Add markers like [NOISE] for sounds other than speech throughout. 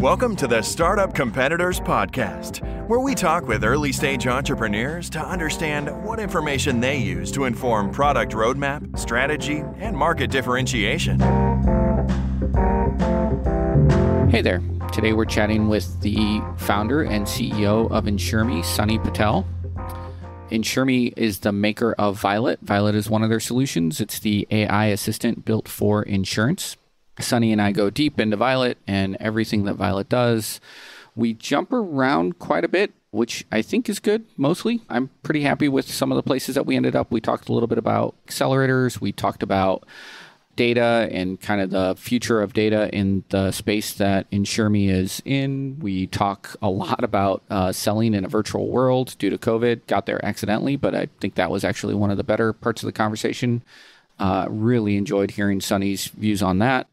Welcome to the Startup Competitors Podcast, where we talk with early stage entrepreneurs to understand what information they use to inform product roadmap, strategy, and market differentiation. Hey there. Today we're chatting with the founder and CEO of Insurmi, Sonny Patel. Insurmi is the maker of Violet. Violet is one of their solutions. It's the AI assistant built for insurance. Sonny and I go deep into Violet and everything that Violet does. We jump around quite a bit, which I think is good mostly. I'm pretty happy with some of the places that we ended up. We talked a little bit about accelerators, we talked about data and kind of the future of data in the space that Insurmi is in. We talk a lot about uh, selling in a virtual world due to COVID. Got there accidentally, but I think that was actually one of the better parts of the conversation. Uh, really enjoyed hearing Sonny's views on that.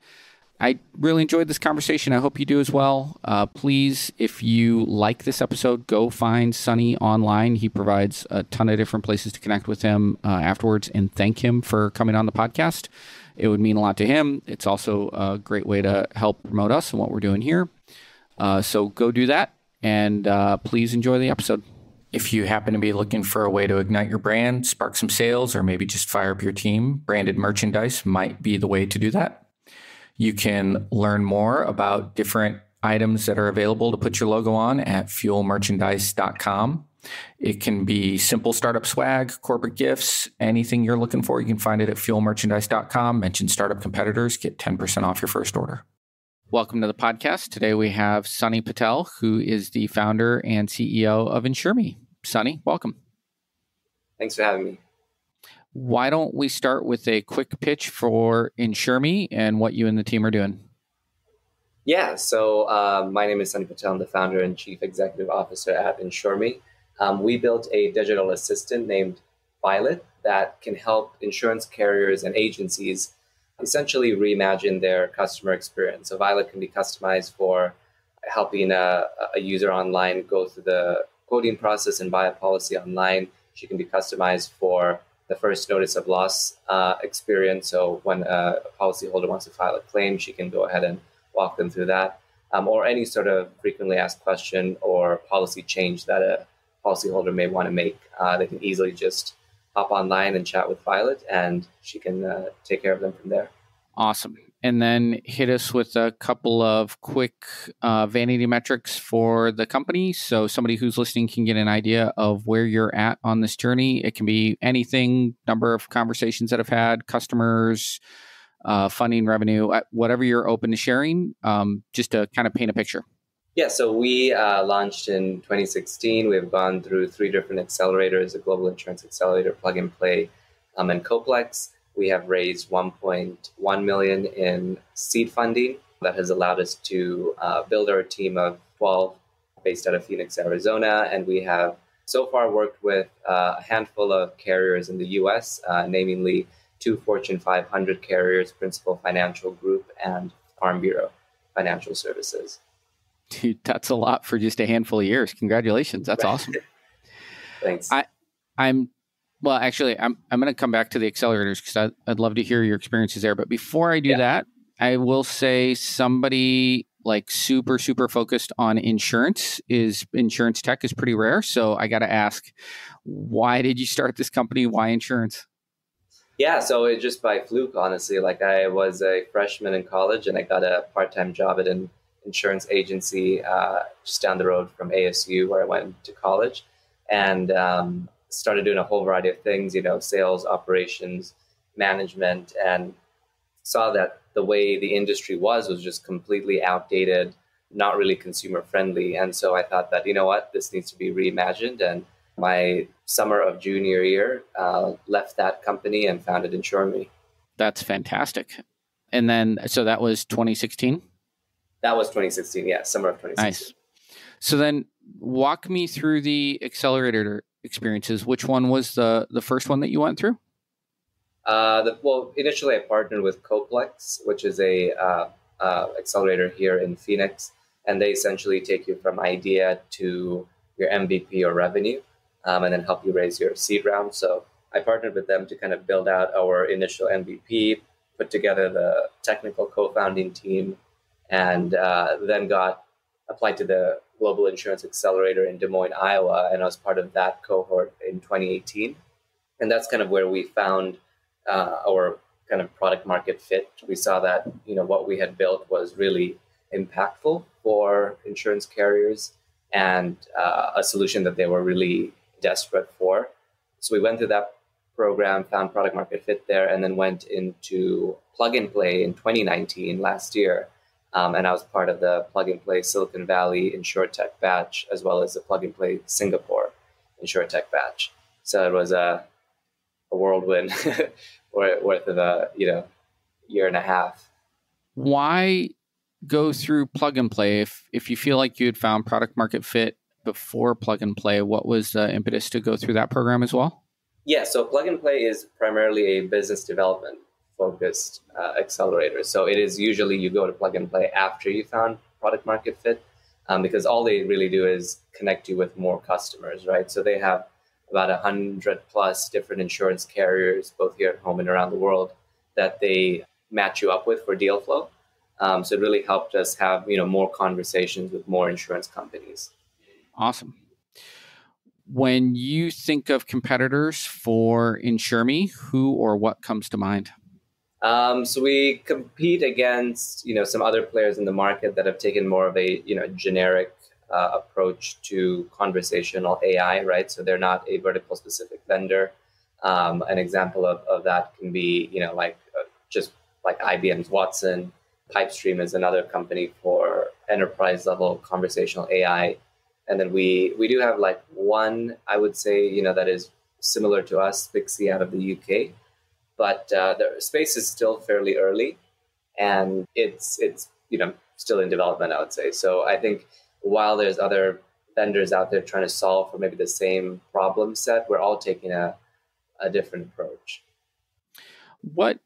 I really enjoyed this conversation. I hope you do as well. Uh, please, if you like this episode, go find Sonny online. He provides a ton of different places to connect with him uh, afterwards and thank him for coming on the podcast. It would mean a lot to him. It's also a great way to help promote us and what we're doing here. Uh, so go do that and uh, please enjoy the episode. If you happen to be looking for a way to ignite your brand, spark some sales, or maybe just fire up your team, branded merchandise might be the way to do that. You can learn more about different items that are available to put your logo on at fuelmerchandise.com. It can be simple startup swag, corporate gifts, anything you're looking for. You can find it at fuelmerchandise.com. Mention startup competitors, get 10% off your first order. Welcome to the podcast. Today we have Sonny Patel, who is the founder and CEO of Insurmi. Sonny, welcome. Thanks for having me. Why don't we start with a quick pitch for Insurmi and what you and the team are doing? Yeah, so uh, my name is Sonny Patel. I'm the founder and chief executive officer at Insurmi. Um, we built a digital assistant named Violet that can help insurance carriers and agencies essentially reimagine their customer experience. So Violet can be customized for helping a, a user online go through the quoting process and buy a policy online. She can be customized for the first notice of loss uh, experience. So when a policyholder wants to file a claim, she can go ahead and walk them through that. Um, or any sort of frequently asked question or policy change that a policyholder may want to make. Uh, they can easily just hop online and chat with Violet, and she can uh, take care of them from there. Awesome. And then hit us with a couple of quick uh, vanity metrics for the company. So somebody who's listening can get an idea of where you're at on this journey. It can be anything, number of conversations that have had, customers, uh, funding, revenue, uh, whatever you're open to sharing, um, just to kind of paint a picture. Yeah, so we uh, launched in 2016. We've gone through three different accelerators: a global insurance accelerator, plug and play, um, and Coplex. We have raised 1.1 million in seed funding that has allowed us to uh, build our team of 12 based out of Phoenix, Arizona, and we have so far worked with uh, a handful of carriers in the U.S., uh, namely two Fortune 500 carriers, Principal Financial Group and Farm Bureau Financial Services. Dude, that's a lot for just a handful of years. Congratulations. That's awesome. [LAUGHS] Thanks. I, I'm well, actually, I'm I'm going to come back to the accelerators because I'd love to hear your experiences there. But before I do yeah. that, I will say somebody like super super focused on insurance is insurance tech is pretty rare. So I got to ask, why did you start this company? Why insurance? Yeah, so it just by fluke, honestly. Like I was a freshman in college, and I got a part time job at an insurance agency uh, just down the road from ASU, where I went to college, and um, started doing a whole variety of things. You know, sales, operations, management, and saw that the way the industry was was just completely outdated, not really consumer friendly. And so I thought that you know what, this needs to be reimagined. And my summer of junior year, uh, left that company and founded Insurmi. That's fantastic. And then, so that was 2016. That was 2016. Yeah, summer of 2016. Nice. So then, walk me through the accelerator experiences. Which one was the the first one that you went through? Uh, the, well, initially I partnered with Coplex, which is a uh, uh, accelerator here in Phoenix, and they essentially take you from idea to your MVP or revenue, um, and then help you raise your seed round. So I partnered with them to kind of build out our initial MVP, put together the technical co-founding team, and uh, then got applied to the Global Insurance Accelerator in Des Moines, Iowa, and I was part of that cohort in 2018. And that's kind of where we found uh, our kind of product market fit. We saw that you know what we had built was really impactful for insurance carriers and uh, a solution that they were really desperate for. So we went through that program, found product market fit there, and then went into plug and play in 2019 last year. Um, and I was part of the plug and play Silicon Valley InsurTech batch, as well as the plug and play Singapore InsurTech batch. So it was a, a whirlwind [LAUGHS] worth of a you know year and a half. Why go through plug and play if if you feel like you had found product market fit before plug and play? What was the impetus to go through that program as well? Yeah, so plug and play is primarily a business development focused uh, accelerator. So it is usually you go to plug and play after you found product market fit, um, because all they really do is connect you with more customers, right? So they have about a hundred plus different insurance carriers, both here at home and around the world, that they match you up with for deal flow. Um, so it really helped us have you know more conversations with more insurance companies. Awesome. When you think of competitors for Insurmi, who or what comes to mind? Um, so we compete against you know some other players in the market that have taken more of a you know generic uh, approach to conversational AI, right? So they're not a vertical specific vendor. Um, an example of, of that can be you know like uh, just like IBM's Watson. Pypestream is another company for enterprise level conversational AI, and then we we do have like one I would say you know that is similar to us, Spixii out of the UK but uh, the space is still fairly early, and it's it's you know still in development. I would say so. I think while there's other vendors out there trying to solve for maybe the same problem set, we're all taking a a different approach. What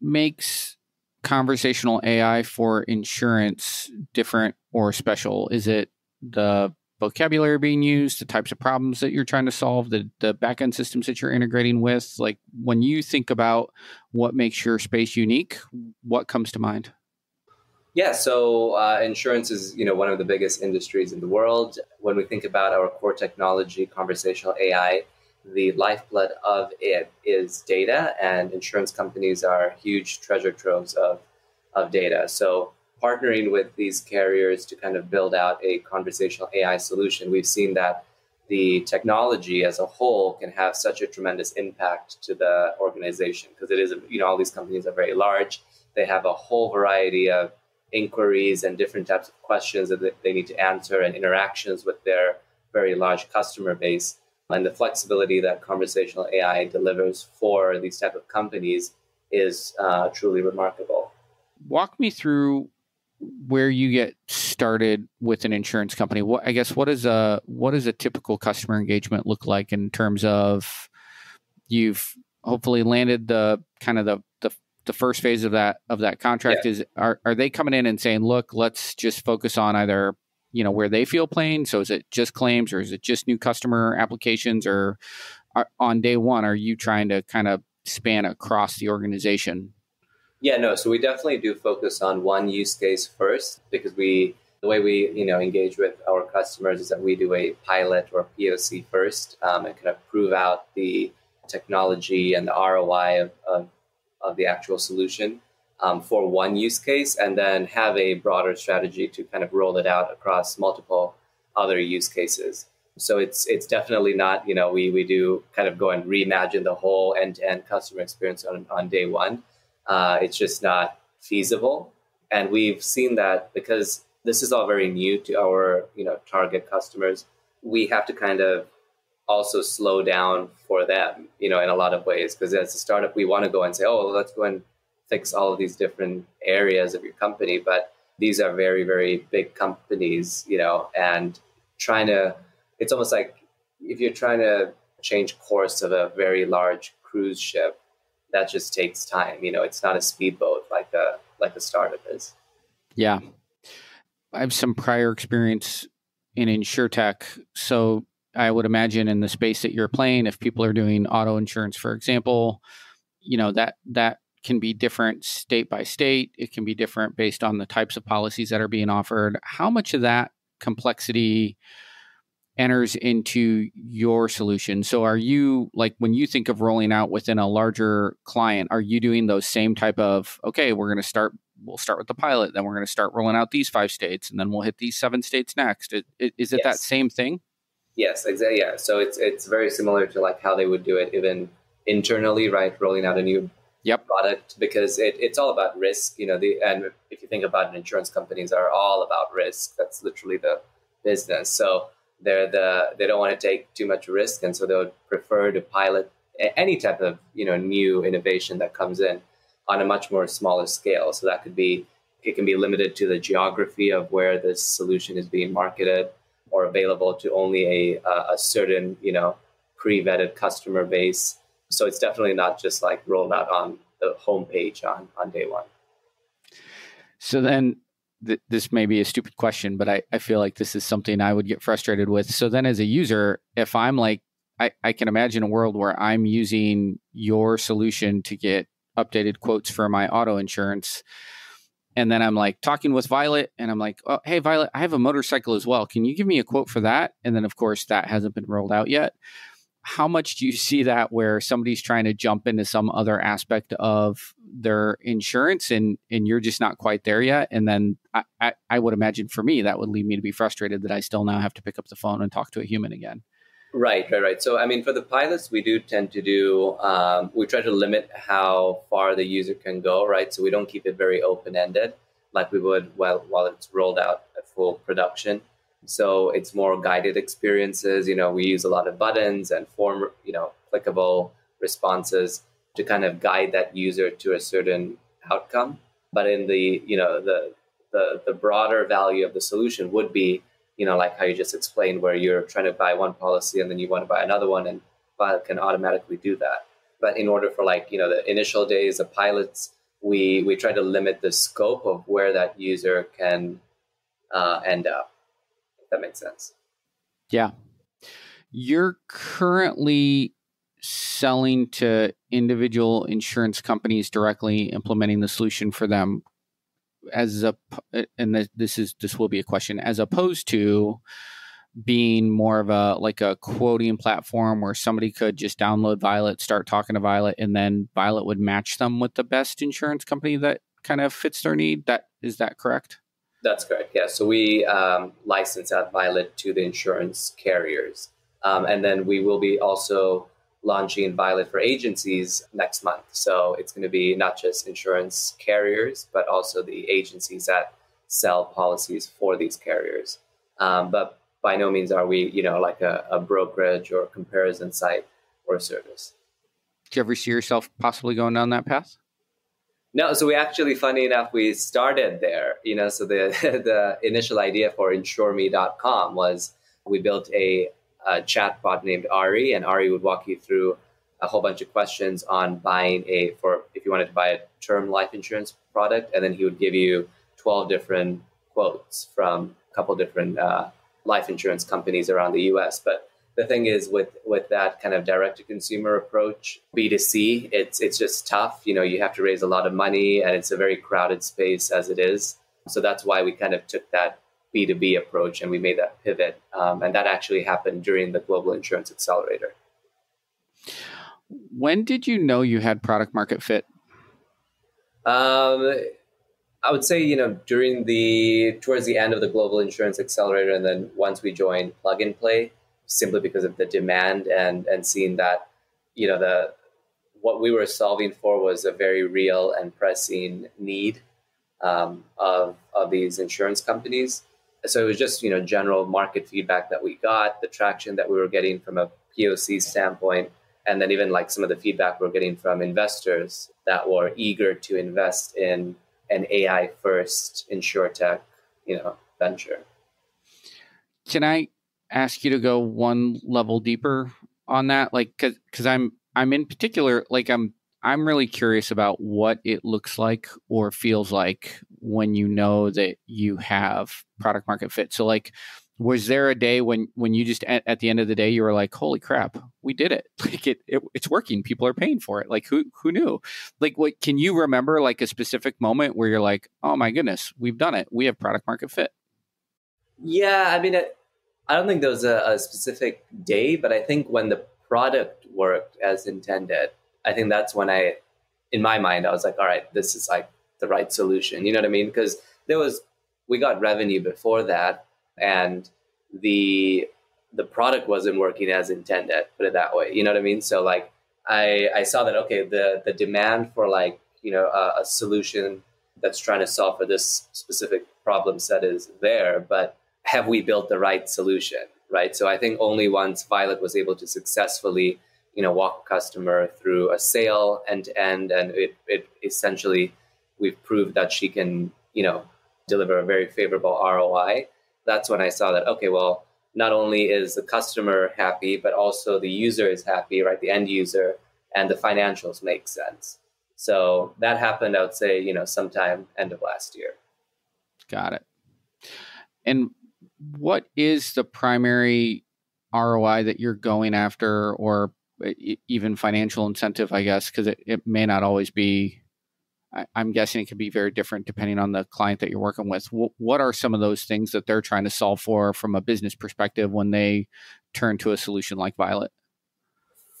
makes conversational AI for insurance different or special? Is it the vocabulary being used, the types of problems that you're trying to solve, the the backend systems that you're integrating with. Like when you think about what makes your space unique, what comes to mind? Yeah, so uh, insurance is you know one of the biggest industries in the world. When we think about our core technology, conversational AI, the lifeblood of it is data, and insurance companies are huge treasure troves of of data. So partnering with these carriers to kind of build out a conversational AI solution, we've seen that the technology as a whole can have such a tremendous impact to the organization because it is, you know, all these companies are very large. They have a whole variety of inquiries and different types of questions that they need to answer and interactions with their very large customer base. And the flexibility that conversational AI delivers for these type of companies is uh, truly remarkable. Walk me through where you get started with an insurance company what i guess what is a what does a typical customer engagement look like in terms of you've hopefully landed the kind of the the, the first phase of that of that contract yeah. is are, are they coming in and saying look let's just focus on either you know where they feel playing so is it just claims or is it just new customer applications or are, on day one are you trying to kind of span across the organization yeah, no. So we definitely do focus on one use case first because we the way we you know engage with our customers is that we do a pilot or POC first um, and kind of prove out the technology and the ROI of, of, of the actual solution um, for one use case, and then have a broader strategy to kind of roll it out across multiple other use cases. So it's it's definitely not you know we we do kind of go and reimagine the whole end to end customer experience on, on day one uh, it's just not feasible. And we've seen that because this is all very new to our you know target customers. We have to kind of also slow down for them, you know, in a lot of ways. Because as a startup, we want to go and say, oh, let's go and fix all of these different areas of your company. But these are very, very big companies, you know, and trying to, it's almost like if you're trying to change course of a very large cruise ship, that just takes time. You know, it's not a speedboat like a like a startup is. Yeah, I have some prior experience in insurtech, so I would imagine in the space that you're playing, if people are doing auto insurance, for example, you know that that can be different state by state. It can be different based on the types of policies that are being offered. How much of that complexity enters into your solution? So, are you like when you think of rolling out within a larger client, are you doing those same type of, okay, we're going to start, we'll start with the pilot, then we're going to start rolling out these five states, and then we'll hit these seven states next? Is it yes. that same thing? Yes, exactly. Yeah. So it's it's very similar to like how they would do it even internally, right? Rolling out a new yep. product because it, it's all about risk. You know, the and if you think about it, insurance companies are all about risk. That's literally the business. So they're the they don't want to take too much risk, and so they would prefer to pilot any type of you know new innovation that comes in on a much more smaller scale. So that could be it can be limited to the geography of where this solution is being marketed or available to only a, a certain, you know, pre-vetted customer base. So it's definitely not just like rolled out on the homepage on, on day one. So then th- this may be a stupid question, but I, I feel like this is something I would get frustrated with. So then as a user, if I'm like, I, I can imagine a world where I'm using your solution to get updated quotes for my auto insurance and then I'm like talking with Violet, and I'm like, oh, "Hey, Violet, I have a motorcycle as well. Can you give me a quote for that?" And then, of course, that hasn't been rolled out yet. How much do you see that where somebody's trying to jump into some other aspect of their insurance, and and you're just not quite there yet? And then I, I, I would imagine for me that would lead me to be frustrated that I still now have to pick up the phone and talk to a human again. Right, right, right. So, I mean, for the pilots, we do tend to do, um, we try to limit how far the user can go, right? So we don't keep it very open ended like we would while, while it's rolled out at full production. So it's more guided experiences. You know, we use a lot of buttons and form, you know, clickable responses to kind of guide that user to a certain outcome. But in the, you know, the, the, the broader value of the solution would be you know, like how you just explained, where you're trying to buy one policy and then you want to buy another one, and Violet can automatically do that. But in order for like you know the initial days of pilots, we we try to limit the scope of where that user can uh, end up. That makes sense. Yeah, you're currently selling to individual insurance companies directly, implementing the solution for them as a and this is this will be a question as opposed to being more of a like a quoting platform where somebody could just download Violet, start talking to Violet, and then Violet would match them with the best insurance company that kind of fits their need. That is that correct? That's correct. Yeah. So we um, license out Violet to the insurance carriers, um, and then we will be also launching Violet for agencies next month. So it's going to be not just insurance carriers, but also the agencies that sell policies for these carriers. Um, but by no means are we, you know, like a, a brokerage or comparison site or service. Do you ever see yourself possibly going down that path? No, so we actually, funny enough, we started there. You know, so the [LAUGHS] the initial idea for Insurmi.com was we built a a chatbot named Ari, and Ari would walk you through a whole bunch of questions on buying a for if you wanted to buy a term life insurance product, and then he would give you twelve different quotes from a couple different uh, life insurance companies around the U.S. But the thing is, with with that kind of direct to consumer approach, B two C, it's it's just tough. You know, you have to raise a lot of money, and it's a very crowded space as it is. So that's why we kind of took that B2B approach, and we made that pivot. Um, and that actually happened during the Global Insurance Accelerator. When did you know you had product market fit? Um, I would say, you know, during the towards the end of the Global Insurance Accelerator, and then once we joined Plug and Play, simply because of the demand and and seeing that, you know, the what we were solving for was a very real and pressing need um, of of these insurance companies. So it was just you know general market feedback that we got the traction that we were getting from a poc standpoint and then even like some of the feedback we're getting from investors that were eager to invest in an ai first insure tech you know venture. Can i ask you to go one level deeper on that? Like because i'm i'm in particular like i'm I'm really curious about what it looks like or feels like when you know that you have product market fit. So, like, was there a day when when you just at, at, the end of the day you were like holy crap we did it. [LAUGHS] Like it, it, it's working. People are paying for it. Like who who knew? Like what can you remember like a specific moment where you're like oh my goodness we've done it. We have product market fit. Yeah i mean i don't think there was a, a specific day but i think when the product worked as intended i think that's when i in my mind i was like all right this is like the right solution. You know what i mean? Because there was we got revenue before that and the the product wasn't working as intended put it that way. You know what i mean? So like i i saw that okay the the demand for like you know a, a solution that's trying to solve for this specific problem set is there but have we built the right solution right so i think only once violet was able to successfully you know walk a customer through a sale end to end and it, it essentially we've proved that she can you know deliver a very favorable roi that's when I saw that, okay, well, not only is the customer happy, but also the user is happy, right? The end user and the financials make sense. So that happened, I would say, you know, sometime end of last year. Got it. And what is the primary ROI that you're going after, or even financial incentive, I guess, because it, it may not always be I, am guessing it can be very different depending on the client that you're working with. W- what are some of those things that they're trying to solve for from a business perspective when they turn to a solution like Violet?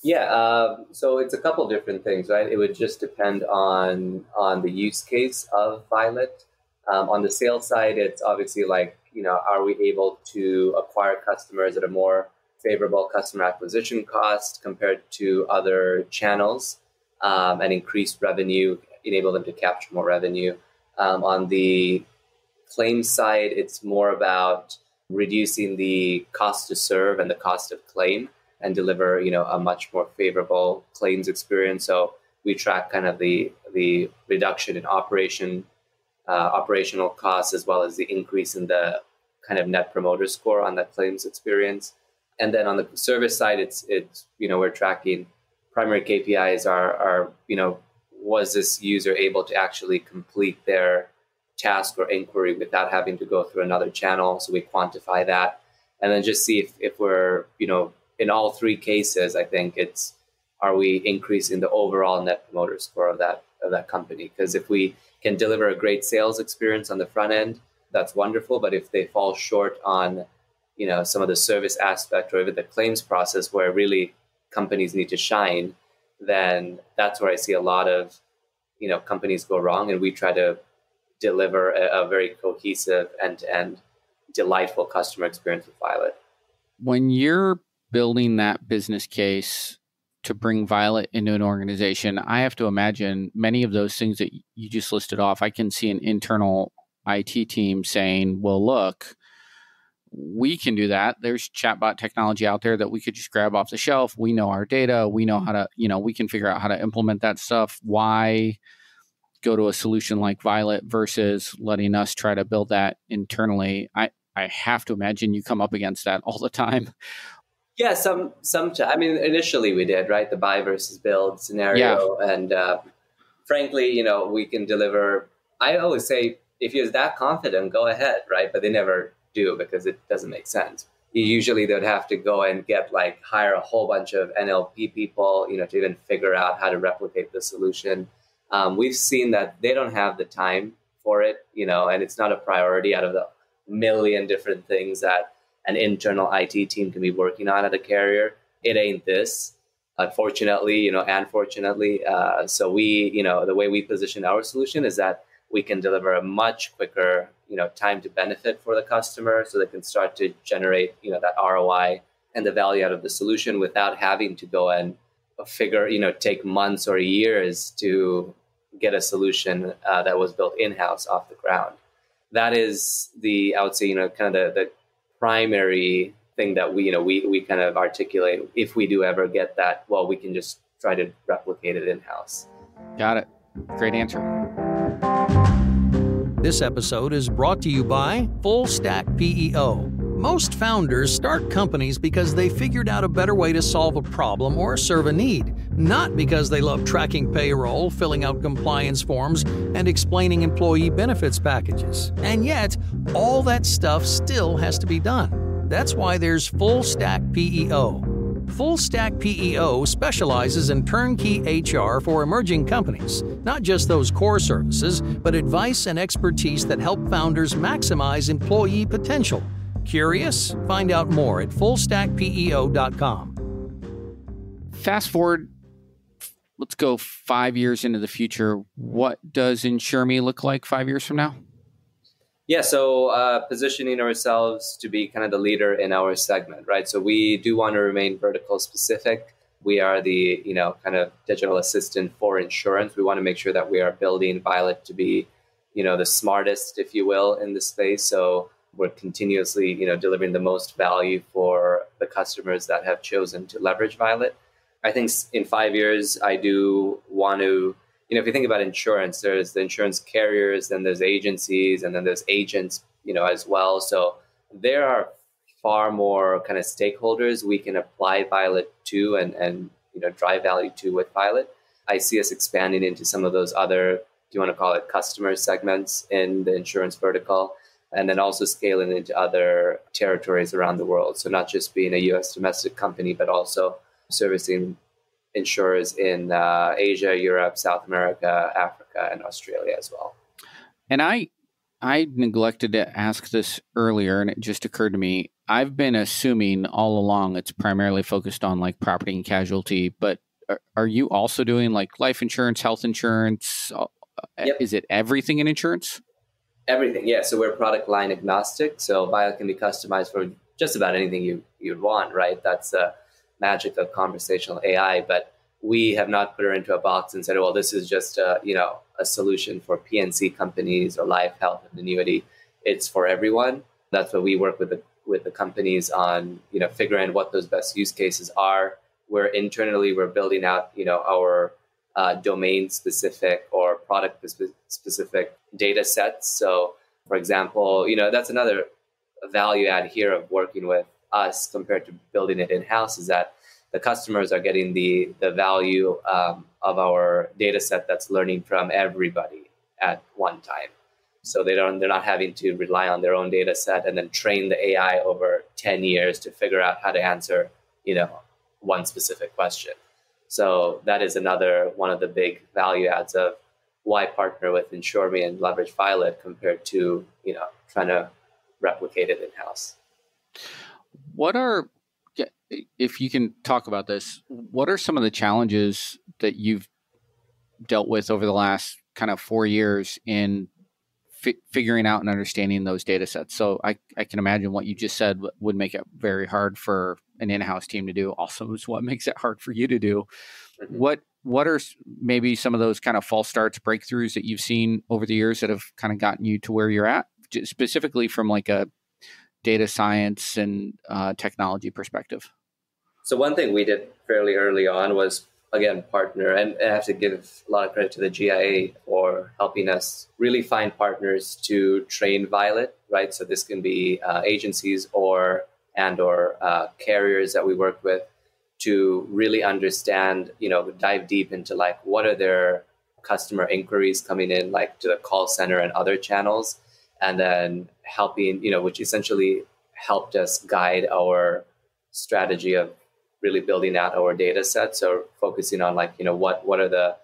Yeah, uh, so it's a couple different things, right? It would just depend on on the use case of Violet. Um, on the sales side, it's obviously like you know, are we able to acquire customers at a more favorable customer acquisition cost compared to other channels um, and increase revenue enable them to capture more revenue. Um, on the claims side, it's more about reducing the cost to serve and the cost of claim and deliver, you know, a much more favorable claims experience. So we track kind of the the reduction in operation Uh, operational costs as well as the increase in the kind of net promoter score on that claims experience. And then on the service side, it's it's you know we're tracking primary KPIs are are you know was this user able to actually complete their task or inquiry without having to go through another channel? So we quantify that and then just see if, if we're, you know, in all three cases, I think it's are we increasing the overall net promoter score of that of that company? Because if we can deliver a great sales experience on the front end, that's wonderful. But if they fall short on, you know, some of the service aspect or even the claims process where really companies need to shine, then that's where I see a lot of you know companies go wrong, and we try to deliver a, a very cohesive end to end, delightful customer experience with Violet. When you're building that business case to bring Violet into an organization, I have to imagine many of those things that you just listed off. I can see an internal IT team saying, "Well, look." we can do that. There's chatbot technology out there that we could just grab off the shelf. We know our data. We know how to, you know, we can figure out how to implement that stuff. Why go to a solution like Violet versus letting us try to build that internally? I, I have to imagine you come up against that all the time. Yeah, some some. I mean, initially we did right the buy versus build scenario, yeah. and uh, frankly, you know, we can deliver. I always say, if you're that confident, go ahead, right? But they never do because it doesn't make sense. Usually they'd have to go and get like hire a whole bunch of NLP people, you know, to even figure out how to replicate the solution. Um, we've seen that they don't have the time for it, you know, and it's not a priority out of the million different things that an internal IT team can be working on at a carrier. It ain't this, unfortunately, you know, unfortunately. Uh, so we, you know, the way we position our solution is that we can deliver a much quicker you know time to benefit for the customer so they can start to generate you know that roi and the value out of the solution without having to go and figure you know take months or years to get a solution uh, that was built in-house off the ground that is the i would say you know kind of the, the primary thing that we you know we, we kind of articulate if we do ever get that well we can just try to replicate it in-house. Got it. Great answer. This episode is brought to you by Full Stack PEO. Most founders start companies because they figured out a better way to solve a problem or serve a need, not because they love tracking payroll, filling out compliance forms, and explaining employee benefits packages. And yet, all that stuff still has to be done. That's why there's Full Stack PEO. Full Stack PEO specializes in turnkey HR for emerging companies, not just those core services, but advice and expertise that help founders maximize employee potential. Curious? Find out more at fullstackpeo.com. Fast forward, let's go five years into the future. What does Insurmi look like five years from now? Yeah, so uh, positioning ourselves to be kind of the leader in our segment, right? So we do want to remain vertical specific. We are the you know kind of digital assistant for insurance. We want to make sure that we are building Violet to be you know the smartest, if you will, in the space. So we're continuously you know delivering the most value for the customers that have chosen to leverage Violet. I think in five years, I do want to you know, if you think about insurance, there's the insurance carriers, then there's agencies, and then there's agents, you know, as well. So there are far more kind of stakeholders we can apply Violet to and, and you know, drive value to with Violet. I see us expanding into some of those other, do you want to call it customer segments in the insurance vertical, and then also scaling into other territories around the world. So not just being a US domestic company, but also servicing insurers in uh, Asia, Europe, South America, Africa, and Australia as well. And I, I neglected to ask this earlier, and it just occurred to me. I've been assuming all along it's primarily focused on like property and casualty, but are, are you also doing like life insurance, health insurance? Uh, yep. Is it everything in insurance? Everything, yeah. So we're product line agnostic. So Bio can be customized for just about anything you you'd want, right? That's uh, magic of conversational AI, but we have not put her into a box and said, well, this is just a, you know, a solution for P&C companies or life, health, and annuity. It's for everyone. That's what we work with the, with the companies on, you know, figuring out what those best use cases are. Where internally we're building out, you know, our uh, domain specific or product specific data sets. So, for example, you know, that's another value add here of working with us compared to building it in house is that the customers are getting the the value um, of our data set that's learning from everybody at one time. So they don't they're not having to rely on their own data set and then train the AI over 10 years to figure out how to answer, you know, one specific question. So that is another one of the big value adds of why partner with Insurmi and leverage Violet compared to, you know, trying to replicate it in-house. What are, if you can talk about this, what are some of the challenges that you've dealt with over the last kind of four years in fi- figuring out and understanding those data sets? So I, I can imagine what you just said would make it very hard for an in-house team to do. Also, is what makes it hard for you to do. Mm-hmm. What what are maybe some of those kind of false starts, breakthroughs that you've seen over the years that have kind of gotten you to where you're at, specifically from like a data science and uh, technology perspective? So one thing we did fairly early on was again partner, and I have to give a lot of credit to the GIA for helping us really find partners to train Violet. Right, so this can be uh, agencies or and or uh, carriers that we work with to really understand, you know, dive deep into like what are their customer inquiries coming in, like to the call center and other channels, and then helping, you know, which essentially helped us guide our strategy of really building out our data set. So focusing on like, you know, what what are the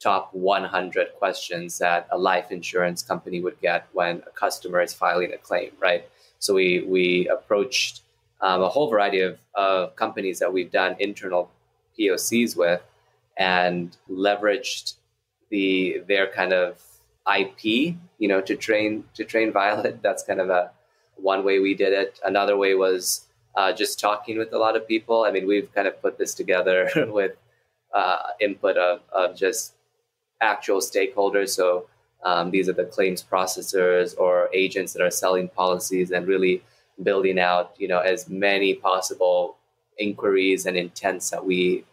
top 100 questions that a life insurance company would get when a customer is filing a claim, right? So we we approached um, a whole variety of, of companies that we've done internal POCs with and leveraged the their kind of IP, you know, to train to train Violet. [LAUGHS] That's kind of a one way we did it. Another way was uh, just talking with a lot of people. I mean, we've kind of put this together [LAUGHS] [LAUGHS] with uh, input of, of just actual stakeholders. So um, these are the claims processors or agents that are selling policies and really building out, you know, as many possible inquiries and intents that we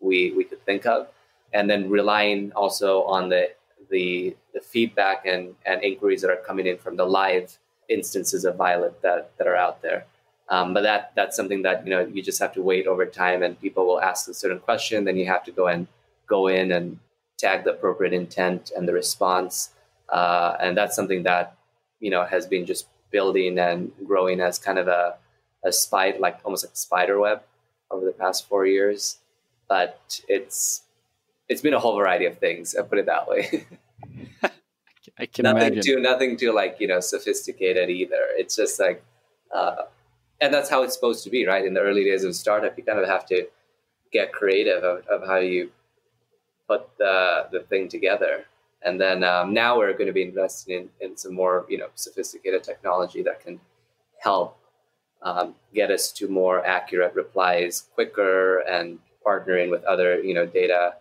we we could think of, and then relying also on the the the feedback and, and inquiries that are coming in from the live instances of Violet that, that are out there. Um, but that that's something that you know you just have to wait over time, and people will ask a certain question. Then you have to go and go in and tag the appropriate intent and the response, uh, and that's something that you know has been just building and growing as kind of a, a spider, like almost like a spider web over the past four years. But it's it's been a whole variety of things. I put it that way. [LAUGHS] [LAUGHS] I can nothing imagine. too nothing too like you know sophisticated either. It's just like, uh, and that's how it's supposed to be, right? In the early days of startup, you kind of have to get creative of, of how you put the the thing together. And then um, now we're going to be investing in, in some more you know sophisticated technology that can help um, get us to more accurate replies quicker and partnering with other you know data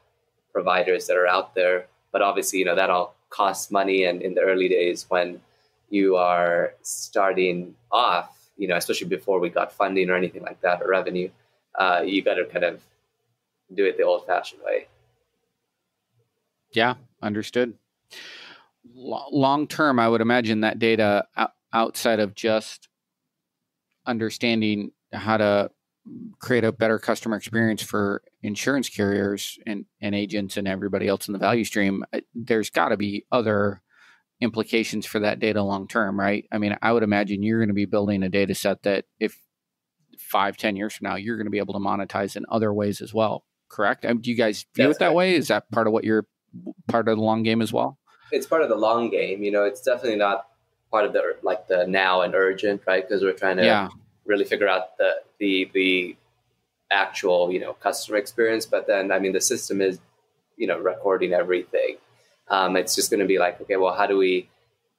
providers that are out there. But obviously, you know that all costs money, and in the early days when you are starting off, you know, especially before we got funding or anything like that or revenue, uh, you got to kind of do it the old-fashioned way. Yeah, understood. L- long term, I would imagine that data outside of just understanding how to create a better customer experience for insurance carriers and, and agents and everybody else in the value stream, uh, there's got to be other implications for that data long term, right? I mean, I would imagine you're going to be building a data set that if five, ten years from now, you're going to be able to monetize in other ways as well. Correct? Um, do you guys view That's it that right. way? Is that part of what you're part of the long game as well? It's part of the long game, you know. It's definitely not part of the like the now and urgent, right? Because we're trying to Yeah. really figure out the the the actual you know customer experience. But then, I mean, the system is you know recording everything. Um, it's just going to be like, okay, well, how do we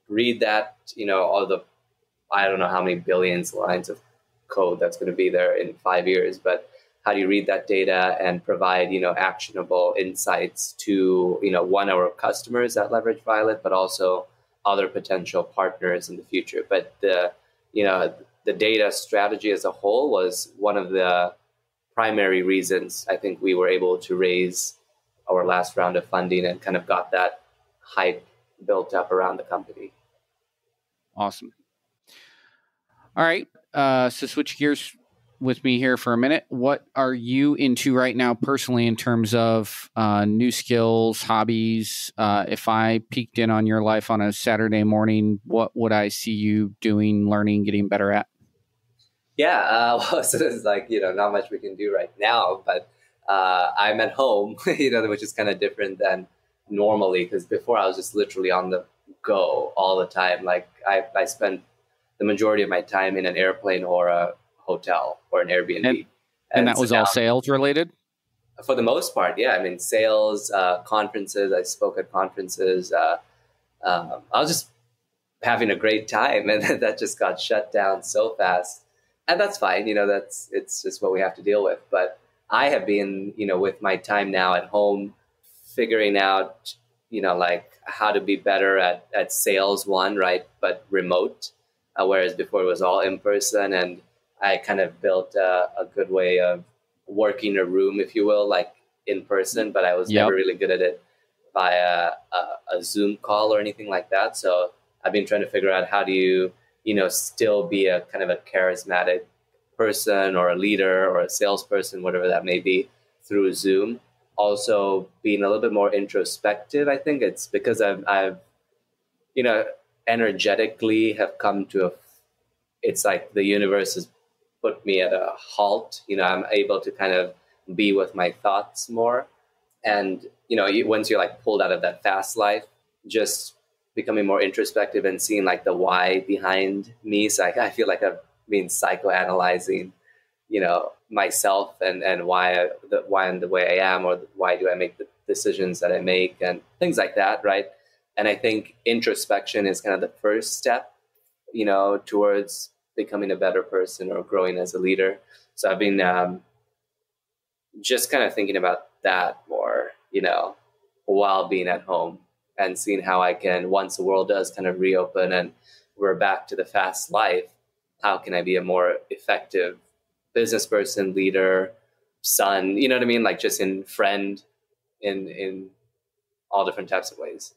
read that? You know, all the I don't know how many billions lines of code that's going to be there in five years, but how do you read that data and provide you know actionable insights to you know one our customers that leverage Violet, but also other potential partners in the future. But the you know the data strategy as a whole was one of the primary reasons I think we were able to raise our last round of funding and kind of got that hype built up around the company. Awesome. All right. Uh, so switch gears with me here for a minute. What are you into right now personally in terms of uh, new skills, hobbies? Uh, if I peeked in on your life on a Saturday morning, what would I see you doing, learning, getting better at? Yeah, uh, [LAUGHS] well, so there's like you know not much we can do right now, but uh, I'm at home, [LAUGHS] you know, which is kind of different than normally because before I was just literally on the go all the time. Like I, I spent the majority of my time in an airplane or a hotel or an Airbnb, And- And, that so was all now- sales related? for the most part, yeah. I mean, sales, uh, conferences. I spoke at conferences. Uh, um, I was just having a great time, [LAUGHS] and that just got shut down so fast. And that's fine. You know, that's it's just what we have to deal with. But I have been, you know, with my time now at home, figuring out, you know, like how to be better at at sales. One, right, but remote. Uh, whereas before it was all in person, and I kind of built a, a good way of working a room, if you will, like in person, but I was Yep. never really good at it via a, a Zoom call or anything like that. So I've been trying to figure out how do you, you know, still be a kind of a charismatic person or a leader or a salesperson, whatever that may be, through Zoom. Also, being a little bit more introspective. I think it's because I've, I've you know, energetically have come to a. It's like the universe has put me at a halt. You know, I'm able to kind of be with my thoughts more. And, you know, once you're like pulled out of that fast life, just becoming more introspective and seeing like the why behind me. So I, I feel like I've been psychoanalyzing, you know, myself and, and why, I, the, why I'm the way I am, or why do I make the decisions that I make and things like that. Right. And I think introspection is kind of the first step, you know, towards becoming a better person or growing as a leader. So I've been um, just kind of thinking about that more, you know, while being at home and seeing how I can, once the world does kind of reopen and we're back to the fast life, how can I be a more effective business person, leader, son, you know what I mean? Like just in friend, in in all different types of ways.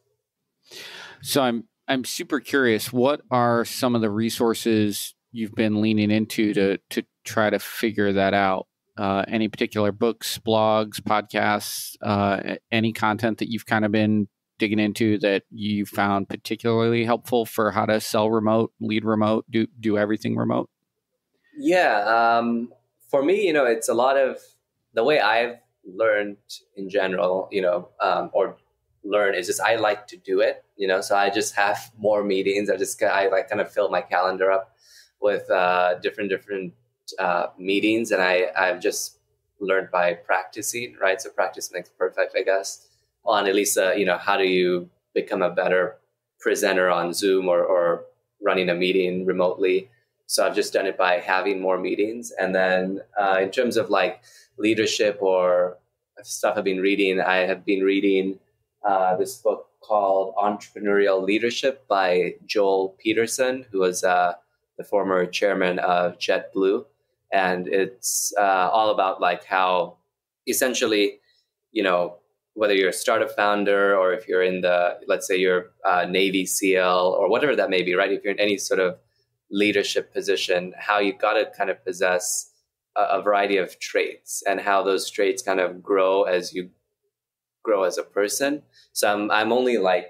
So I'm I'm super curious. What are some of the resources you've been leaning into to to try to figure that out? Uh, any particular books, blogs, podcasts, uh, any content that you've kind of been digging into that you found particularly helpful for how to sell remote, lead remote, do do everything remote? Yeah, um, for me, you know, it's a lot of the way I've learned in general, you know, um, or learn is just I like to do it, you know. So I just have more meetings. I just I like kind of fill my calendar up with uh, different different uh, meetings, and I I've just learned by practicing, right? So practice makes perfect, I guess. On at least, uh, you know, how do you become a better presenter on Zoom or, or running a meeting remotely? So I've just done it by having more meetings. And then uh, in terms of like leadership or stuff I've been reading, I have been reading uh, this book called Entrepreneurial Leadership by Joel Peterson, who was uh, the former chairman of JetBlue and it's uh, all about like how essentially you know whether you're a startup founder or if you're in the let's say you're a navy seal or whatever that may be right? If you're in any sort of leadership position how you've got to kind of possess a, a variety of traits and how those traits kind of grow as you grow as a person. So i'm, I'm only like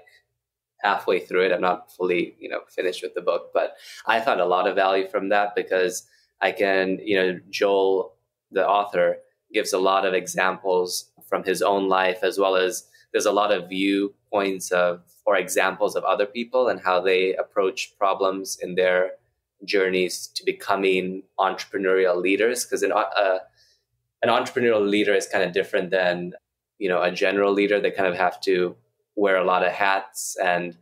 halfway through it. I'm not fully you know finished with the book but i found a lot of value from that because I can, you know, Joel, the author, gives a lot of examples from his own life, as well as there's a lot of viewpoints of or examples of other people and how they approach problems in their journeys to becoming entrepreneurial leaders. Because an, uh, an entrepreneurial leader is kind of different than, you know, a general leader. They kind of have to wear a lot of hats and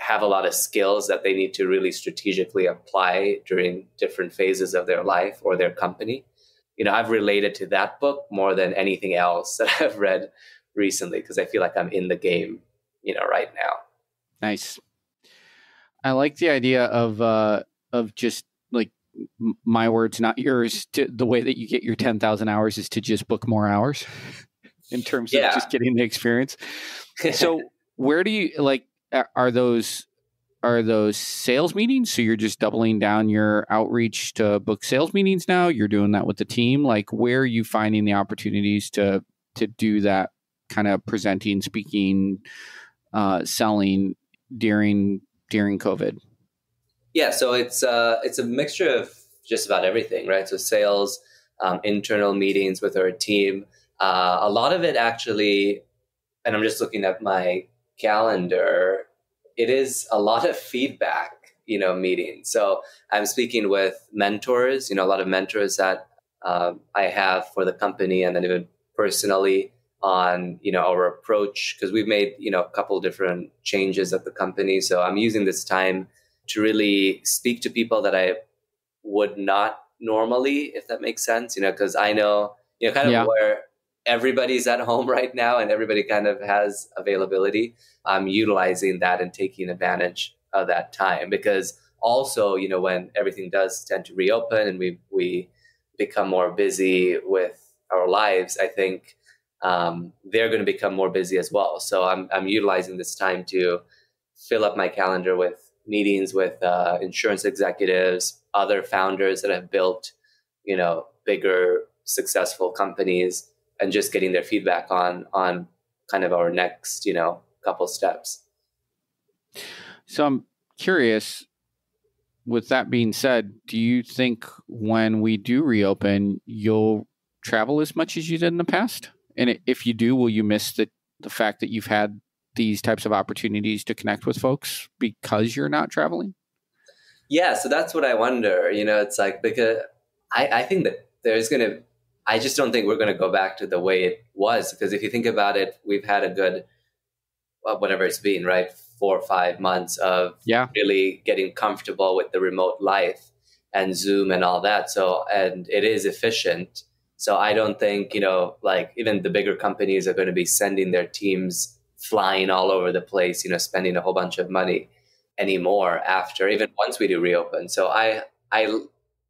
have a lot of skills that they need to really strategically apply during different phases of their life or their company. You know, I've related to that book more than anything else that [LAUGHS] I've read recently because I feel like I'm in the game, you know, right now. Nice. I like the idea of uh of just like my words, not yours. To, the way that you get your ten thousand hours is to just book more hours, [LAUGHS] in terms yeah. of just getting the experience. [LAUGHS] so, where do you like? are those are those sales meetings? So you're just doubling down your outreach to book sales meetings now? You're doing that with the team? Like where are you finding the opportunities to to do that kind of presenting speaking uh, selling during during covid? Yeah so it's uh it's a mixture of just about everything right? So sales um, internal meetings with our team uh, a lot of it actually and i'm just looking at my calendar, it is a lot of feedback, you know, meetings. So I'm speaking with mentors, you know, a lot of mentors that um, I have for the company and then even personally on, you know, our approach because we've made, you know, a couple different changes at the company. So I'm using this time to really speak to people that I would not normally, if that makes sense, you know, because I know, you know, kind of yeah. where everybody's at home right now and everybody kind of has availability. I'm utilizing that and taking advantage of that time because also, you know, when everything does tend to reopen and we we become more busy with our lives, I think um, they're going to become more busy as well. So I'm I'm utilizing this time to fill up my calendar with meetings with uh, insurance executives, other founders that have built, you know, bigger successful companies and just getting their feedback on on kind of our next you know couple steps. So i'm curious with that being said do you think when we do reopen you'll travel as much as you did in the past? And if you do will you miss the the fact that you've had these types of opportunities to connect with folks because you're not traveling? Yeah so that's what i wonder you know it's like because i i think that there's going to I just don't think we're going to go back to the way it was because if you think about it, we've had a good uh, whatever it's been, right? Four or five months of yeah. really getting comfortable with the remote life and Zoom and all that. So, and it is efficient. So I don't think, you know, like even the bigger companies are going to be sending their teams flying all over the place, you know, spending a whole bunch of money anymore after even once we do reopen. So I, I,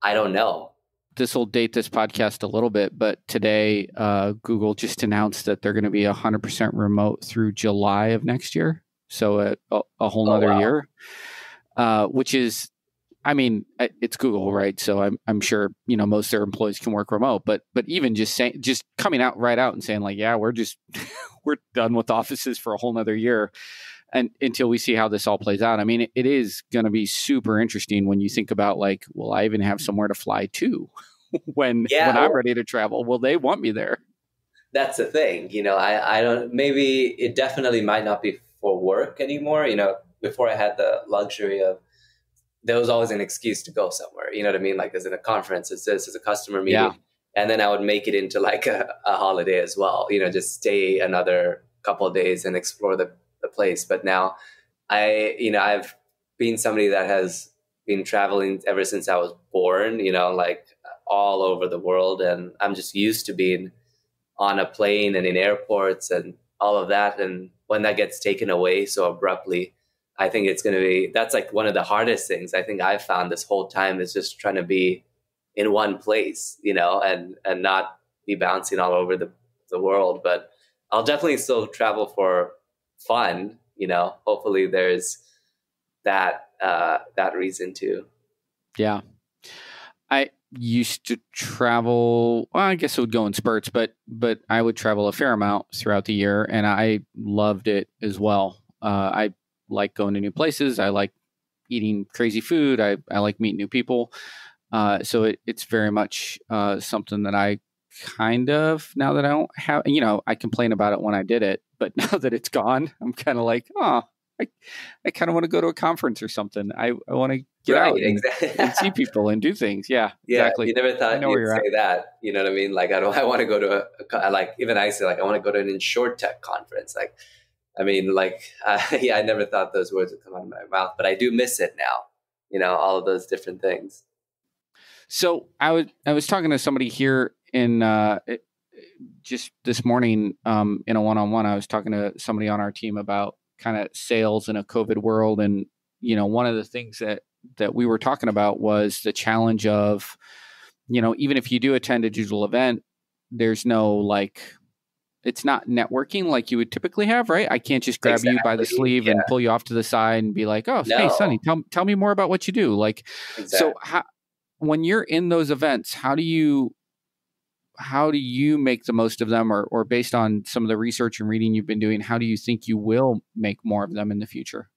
I don't know this will date this podcast a little bit, but today uh, Google just announced that they're going to be 100% remote through July of next year. So a, a, a whole other oh, wow. year, uh, which is, I mean, it's Google, right? So I'm, I'm sure, you know, most of their employees can work remote, but, but even just saying, just coming out right out and saying like, yeah, we're just, [LAUGHS] we're done with offices for a whole nother year. And until we see how this all plays out. I mean, it, is going to be super interesting when you think about like, will I even have somewhere to fly to [LAUGHS] when yeah, when I'm ready to travel? Will they want me there? That's the thing, you know. I I don't. Maybe it definitely might not be for work anymore. You know, before I had the luxury of there was always an excuse to go somewhere. You know what I mean? Like, it a conference? Is this? Is a customer meeting? Yeah. And then I would make it into like a, a holiday as well. You know, just stay another couple days and explore the, the place. But now I, you know, I've been somebody that has been traveling ever since I was born, you know, like all over the world. And I'm just used to being on a plane and in airports and all of that. And when that gets taken away so abruptly, I think it's going to be that's like one of the hardest things I think I've found this whole time is just trying to be in one place, you know, and and not be bouncing all over the the world. But I'll definitely still travel for fun, you know. Hopefully, there's that uh, that reason too. Yeah, I used to travel. Well, I guess it would go in spurts, but but I would travel a fair amount throughout the year, and I loved it as well. Uh, I like going to new places. I like eating crazy food. I, I like meeting new people. Uh, so it, it's very much uh, something that I kind of now that I don't have, you know, I complain about it when I did it, but [LAUGHS] now that it's gone, I'm kind of like, oh, I, I kind of want to go to a conference or something. I, I want to get right, out and, exactly. and, see [LAUGHS] people and do things. Yeah, yeah. Exactly. You never thought you'd say at. that. You know what I mean? Like, I don't. I want to go to a, like even I say like I want to go to an InsurTech conference. Like, I mean, like, [LAUGHS] uh, yeah, I never thought those words would come out of my mouth, but I do miss it now. You know, all of those different things. So I was I was talking to somebody here in uh, just this morning um, in a one on one. I was talking to somebody on our team about kind of sales in a COVID world, and you know, one of the things that that we were talking about was the challenge of, you know, even if you do attend a digital event, there's no like it's not networking like you would typically have, right? I can't just grab exactly. you by the sleeve yeah. and pull you off to the side and be like, "Oh, no. hey, Sonny, tell tell me more about what you do." Like, exactly. so how, when you're in those events, how do you how do you make the most of them, or or based on some of the research and reading you've been doing, how do you think you will make more of them in the future?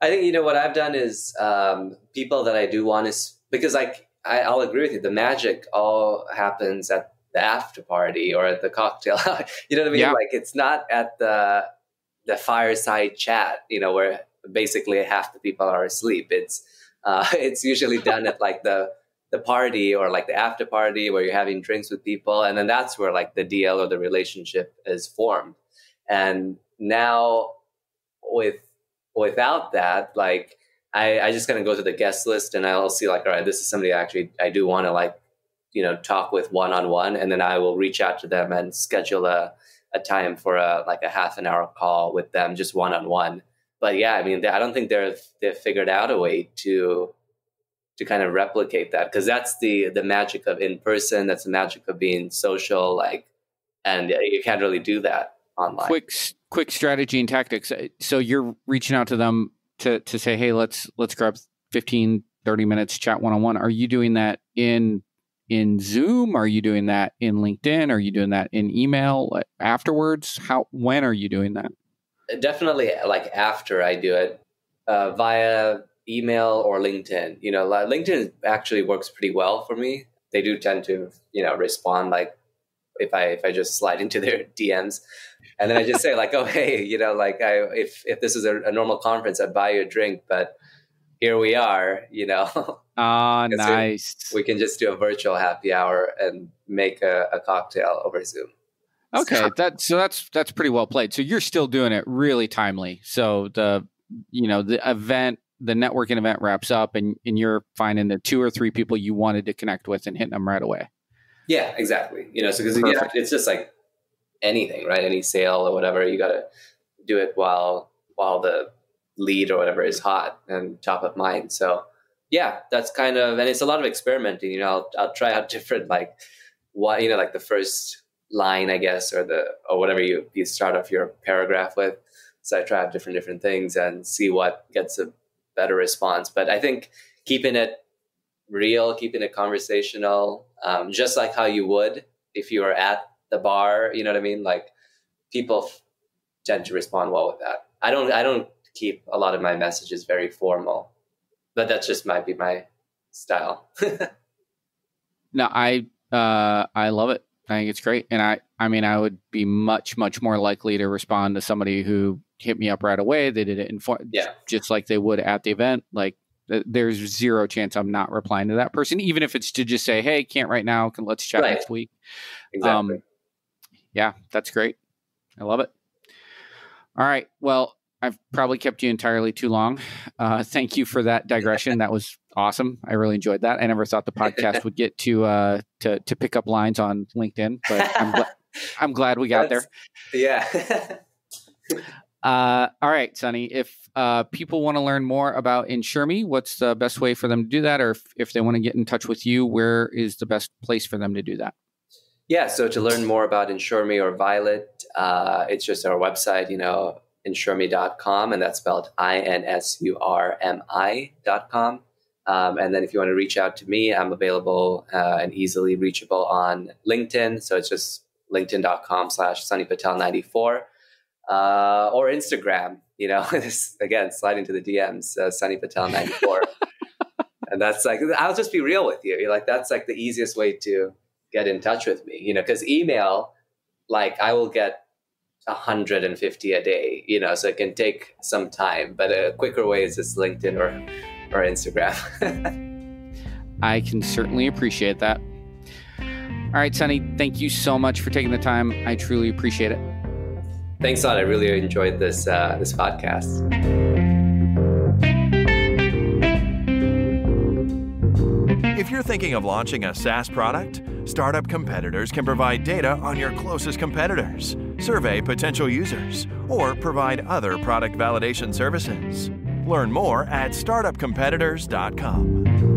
I think you know what I've done is um, people that I do want to because like I, I'll agree with you. The magic all happens at the after party or at the cocktail. [LAUGHS] you know what I mean? Yeah. Like it's not at the the fireside chat, you know, where basically half the people are asleep. It's uh, [LAUGHS] it's usually done at like the the party or like the after party where you're having drinks with people, and then that's where like the DL or the relationship is formed. And now with without that, like I, I just kind of go to the guest list and I'll see like, all right, this is somebody I actually I do want to like you know talk with one on one, and then I will reach out to them and schedule a a time for a like a half an hour call with them, just one on one. But yeah, I mean, they, I don't think they're they've figured out a way to to kind of replicate that because that's the the magic of in person. That's the magic of being social. Like, and you can't really do that online. Quick quick strategy and tactics. Uh, so you're reaching out to them to to say, hey, let's let's grab 15, 30 minutes chat one on one. Are you doing that in in Zoom? Are you doing that in LinkedIn? Are you doing that in email afterwards? How when are you doing that? Definitely, like after I do it uh, via email or LinkedIn. You know, LinkedIn actually works pretty well for me. They do tend to, you know, respond like if I if I just slide [LAUGHS] into their DMs, and then I just say like, oh hey, you know, like I if if this is a, a normal conference, I'd buy you a drink, but here we are, you know. [LAUGHS] Ah, nice. We, can just do a virtual happy hour and make a, a cocktail over Zoom. Okay, so. that so that's that's pretty well played. So you're still doing it really timely. So the you know the event, the networking event wraps up, and and you're finding the two or three people you wanted to connect with and hitting them right away. Yeah, exactly. You know, so because yeah, it's just like anything, right? Any sale or whatever, you got to do it while while the lead or whatever is hot and top of mind. So yeah, that's kind of, and it's a lot of experimenting. You know, I'll, I'll try out [LAUGHS] different like what you know, like the first line, I guess, or the or whatever you you start off your paragraph with. So I try out different different things and see what gets a better response. But I think keeping it real, keeping it conversational, um, just like how you would if you were at the bar. You know what I mean? Like people tend to respond well with that. I don't I don't keep a lot of my messages very formal, but that just might be my style. [LAUGHS] no, I uh, I love it. I think it's great, and I I mean I would be much much more likely to respond to somebody who hit me up right away. They did it in yeah. just like they would at the event. Like there's zero chance I'm not replying to that person, even if it's to just say, "Hey, can't right now. Can let's chat right. next week." Exactly. Um, yeah, that's great. I love it. All right. Well, I've probably kept you entirely too long. Uh, thank you for that [LAUGHS] digression. that was awesome. I really enjoyed that. I never thought the podcast [LAUGHS] would get to uh, to to pick up lines on LinkedIn, but I'm, gl- [LAUGHS] I'm glad we got That's, there. Yeah. Uh, all right, Sonny. If uh, people want to learn more about Insurmi, what's the best way for them to do that? Or if, if they want to get in touch with you, where is the best place for them to do that? Yeah, so to learn more about Insurmi or Violet, uh, it's just our website, you know, insurmi.com, and that's spelled I N S U R M I.com. Um, and then if you want to reach out to me, I'm available uh, and easily reachable on LinkedIn. So it's just linkedin.com slash sonnypatel94 uh, or Instagram, you know, [LAUGHS] again, sliding to the DMs, uh, sonnypatel94. [LAUGHS] and that's like, I'll just be real with you. You're like, that's like the easiest way to get in touch with me, you know, because email, like I will get 150 a day, you know, so it can take some time, but a quicker way is just LinkedIn or, or Instagram. [LAUGHS] I can certainly appreciate that. All right, Sonny, thank you so much for taking the time. I truly appreciate it. Thanks a lot. I really enjoyed this uh, this podcast. If you're thinking of launching a SaaS product, Startup Competitors can provide data on your closest competitors, survey potential users, or provide other product validation services. Learn more at startupcompetitors.com.